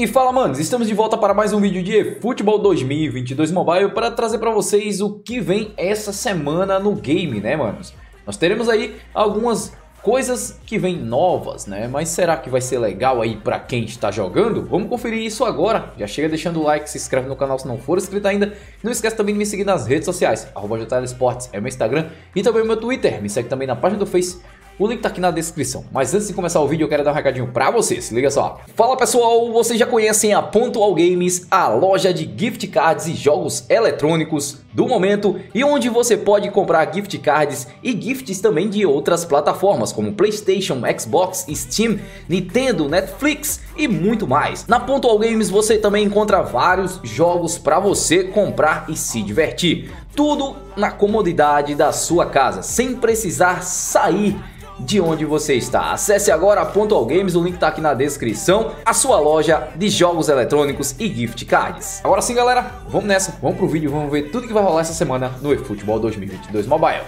E fala, manos, estamos de volta para mais um vídeo de Futebol 2022 Mobile para trazer para vocês o que vem essa semana no game, né, manos? Nós teremos aí algumas coisas que vêm novas, né? Mas será que vai ser legal aí para quem está jogando? Vamos conferir isso agora. Já chega deixando o like, se inscreve no canal se não for inscrito ainda. Não esquece também de me seguir nas redes sociais, arroba é meu Instagram e também meu Twitter. Me segue também na página do Face o link tá aqui na descrição. Mas antes de começar o vídeo, eu quero dar um recadinho pra vocês. Liga só. Fala pessoal, vocês já conhecem a Pontual Games, a loja de gift cards e jogos eletrônicos do momento e onde você pode comprar gift cards e gifts também de outras plataformas como PlayStation, Xbox, Steam, Nintendo, Netflix e muito mais. Na Pontual Games você também encontra vários jogos para você comprar e se divertir. Tudo na comodidade da sua casa, sem precisar sair de onde você está. Acesse agora a Pontual Games, o link tá aqui na descrição, a sua loja de jogos eletrônicos e gift cards. Agora sim, galera, vamos nessa, vamos pro vídeo, vamos ver tudo que vai rolar essa semana no eFootball 2022 Mobile.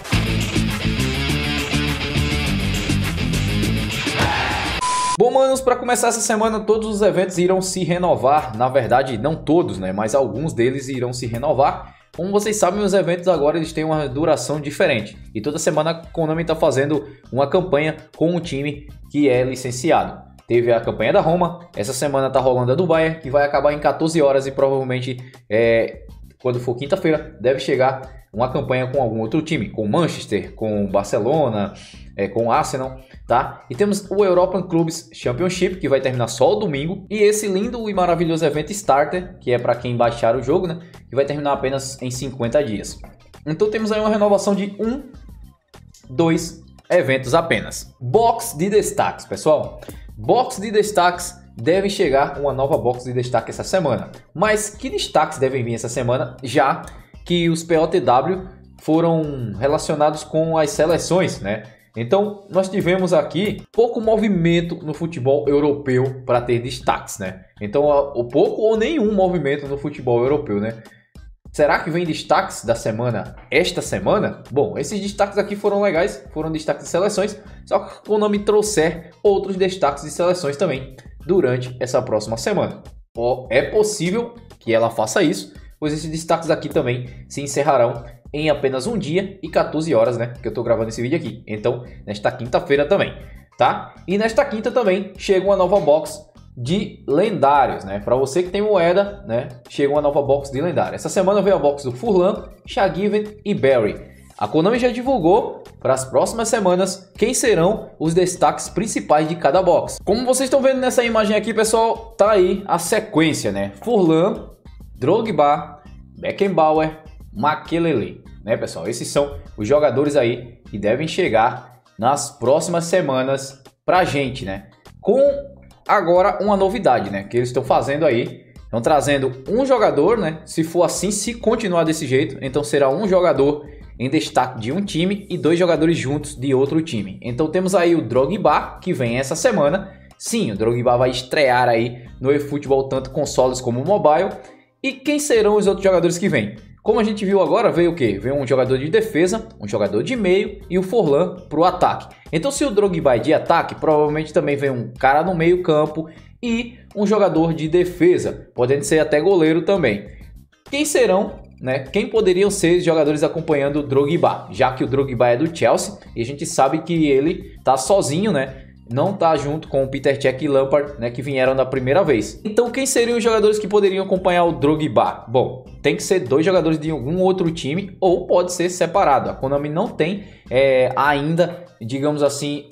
Bom, manos, para começar essa semana, todos os eventos irão se renovar. Na verdade, não todos, né? Mas alguns deles irão se renovar. Como vocês sabem, os eventos agora eles têm uma duração diferente. E toda semana a Konami está fazendo uma campanha com um time que é licenciado. Teve a campanha da Roma, essa semana está rolando a do Bayern, que vai acabar em 14 horas e provavelmente é, quando for quinta-feira deve chegar uma campanha com algum outro time, com Manchester, com Barcelona, é, com Arsenal, tá? E temos o European Clubs Championship, que vai terminar só o domingo, e esse lindo e maravilhoso evento Starter, que é para quem baixar o jogo, né? Que vai terminar apenas em 50 dias. Então temos aí uma renovação de um, dois eventos apenas. Box de destaques, pessoal. Box de destaques deve chegar uma nova box de destaque essa semana. Mas que destaques devem vir essa semana, já que os POTW foram relacionados com as seleções, né? Então, nós tivemos aqui pouco movimento no futebol europeu para ter destaques, né? Então, o pouco ou nenhum movimento no futebol europeu, né? Será que vem destaques da semana esta semana? Bom, esses destaques aqui foram legais, foram destaques de seleções, só que o nome trouxer outros destaques de seleções também durante essa próxima semana. É possível que ela faça isso, pois esses destaques aqui também se encerrarão em apenas um dia e 14 horas, né? Que eu tô gravando esse vídeo aqui. Então, nesta quinta-feira também, tá? E nesta quinta também chega uma nova box de lendários, né? Para você que tem moeda, né? Chega uma nova box de lendário. Essa semana veio a box do Furlan, Shagiven e Barry. A Konami já divulgou para as próximas semanas quem serão os destaques principais de cada box. Como vocês estão vendo nessa imagem aqui, pessoal, tá aí a sequência, né? Furlan, Drogba, Beckenbauer, Makelele, né, pessoal? Esses são os jogadores aí que devem chegar nas próximas semanas pra gente, né? Com agora uma novidade, né, que eles estão fazendo aí, estão trazendo um jogador, né? Se for assim, se continuar desse jeito, então será um jogador em destaque de um time e dois jogadores juntos de outro time. Então temos aí o Drogba, que vem essa semana. Sim, o Drogba vai estrear aí no eFootball tanto consoles como mobile. E quem serão os outros jogadores que vêm? Como a gente viu agora, veio o quê? Veio um jogador de defesa, um jogador de meio e o Forlan para o ataque. Então, se o Drogba é de ataque, provavelmente também vem um cara no meio campo e um jogador de defesa, podendo ser até goleiro também. Quem serão, né? Quem poderiam ser os jogadores acompanhando o Drogba? Já que o Drogba é do Chelsea e a gente sabe que ele tá sozinho, né? Não tá junto com o Peter Cech e Lampard, né, que vieram da primeira vez. Então, quem seriam os jogadores que poderiam acompanhar o Drogba? Bom, tem que ser dois jogadores de algum outro time ou pode ser separado. A Konami não tem é, ainda, digamos assim,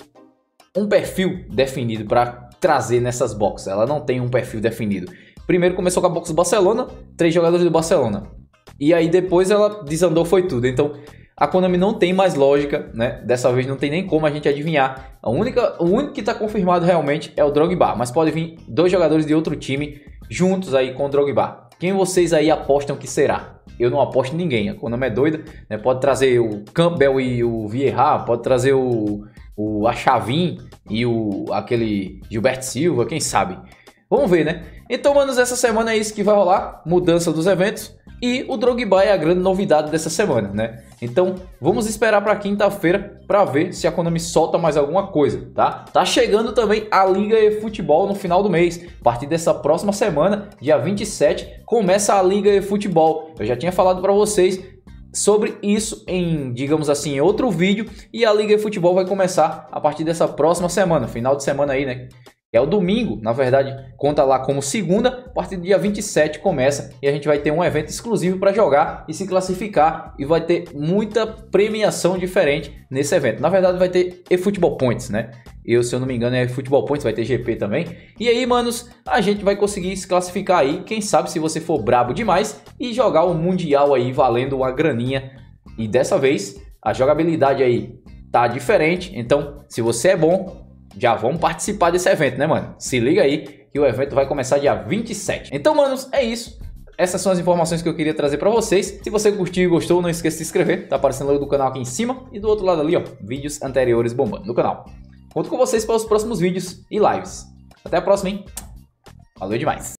um perfil definido para trazer nessas boxes. Ela não tem um perfil definido. Primeiro começou com a box do Barcelona, três jogadores do Barcelona. E aí depois ela desandou foi tudo. Então, a Konami não tem mais lógica, né? Dessa vez não tem nem como a gente adivinhar. A única, o único que está confirmado realmente é o Drogba, mas pode vir dois jogadores de outro time juntos aí com o Drogba. Quem vocês aí apostam que será? Eu não aposto em ninguém. A Konami é doida, né? Pode trazer o Campbell e o Vieira, pode trazer o, o Achavin e o aquele Gilberto Silva, quem sabe? Vamos ver, né? Então, manos, essa semana é isso que vai rolar. Mudança dos eventos. E o Drogba é a grande novidade dessa semana, né? Então, vamos esperar para quinta-feira para ver se a Konami solta mais alguma coisa, tá? Tá chegando também a Liga e Futebol no final do mês. A partir dessa próxima semana, dia 27, começa a Liga e Futebol. Eu já tinha falado para vocês sobre isso em, digamos assim, outro vídeo e a Liga e Futebol vai começar a partir dessa próxima semana, final de semana aí, né? É o domingo, na verdade, conta lá como segunda, a partir do dia 27 começa e a gente vai ter um evento exclusivo para jogar e se classificar e vai ter muita premiação diferente nesse evento. Na verdade, vai ter eFootball Points, né? Eu, se eu não me engano, é Football Points, vai ter GP também. E aí, manos, a gente vai conseguir se classificar aí, quem sabe se você for brabo demais e jogar o Mundial aí valendo uma graninha. E dessa vez, a jogabilidade aí tá diferente, então se você é bom, já vão participar desse evento, né, mano? Se liga aí que o evento vai começar dia 27. Então, manos, é isso. Essas são as informações que eu queria trazer para vocês. Se você curtiu e gostou, não esqueça de se inscrever. Tá aparecendo logo do canal aqui em cima e do outro lado ali, ó, vídeos anteriores bombando no canal. Conto com vocês para os próximos vídeos e lives. Até a próxima, hein? Valeu demais!